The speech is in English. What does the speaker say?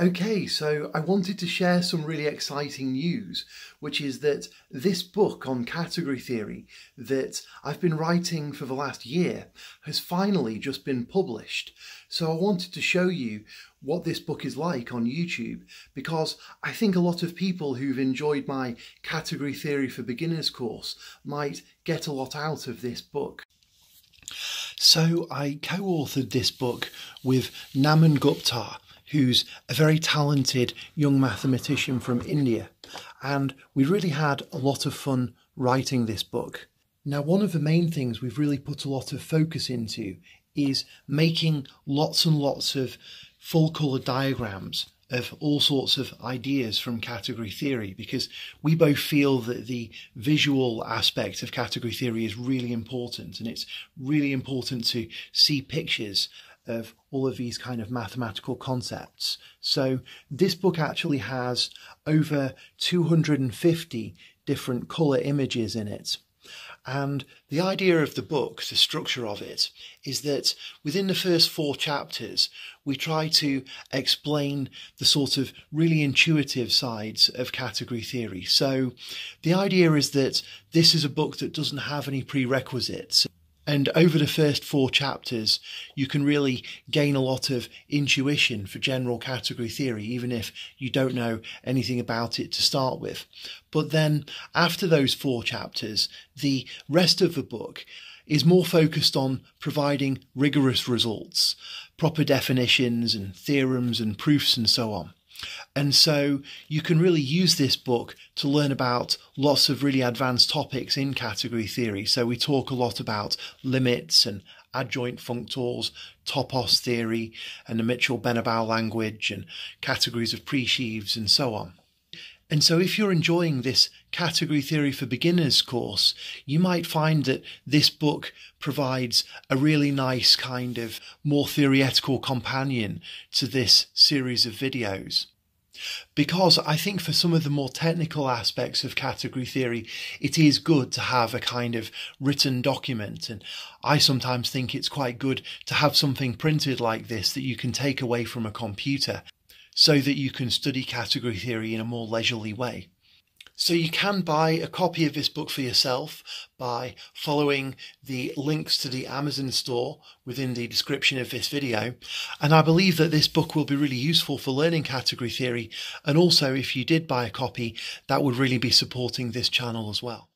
Okay, so I wanted to share some really exciting news, which is that this book on category theory that I've been writing for the last year has finally just been published. So I wanted to show you what this book is like on YouTube because I think a lot of people who've enjoyed my category theory for beginners course might get a lot out of this book. So I co-authored this book with Naman Gupta who's a very talented young mathematician from India. And we really had a lot of fun writing this book. Now, one of the main things we've really put a lot of focus into is making lots and lots of full colour diagrams of all sorts of ideas from category theory because we both feel that the visual aspect of category theory is really important and it's really important to see pictures of all of these kind of mathematical concepts. So this book actually has over 250 different color images in it. And the idea of the book, the structure of it, is that within the first four chapters, we try to explain the sort of really intuitive sides of category theory. So the idea is that this is a book that doesn't have any prerequisites. And over the first four chapters, you can really gain a lot of intuition for general category theory, even if you don't know anything about it to start with. But then after those four chapters, the rest of the book is more focused on providing rigorous results, proper definitions and theorems and proofs and so on. And so you can really use this book to learn about lots of really advanced topics in category theory. So we talk a lot about limits and adjoint functors, topos theory, and the Mitchell-Bénabou language, and categories of presheaves, and so on. And so, if you're enjoying this Category Theory for Beginners course, you might find that this book provides a really nice kind of more theoretical companion to this series of videos. Because I think for some of the more technical aspects of category theory, it is good to have a kind of written document. And I sometimes think it's quite good to have something printed like this that you can take away from a computer so that you can study category theory in a more leisurely way. So you can buy a copy of this book for yourself by following the links to the Amazon store within the description of this video. And I believe that this book will be really useful for learning category theory. And also if you did buy a copy, that would really be supporting this channel as well.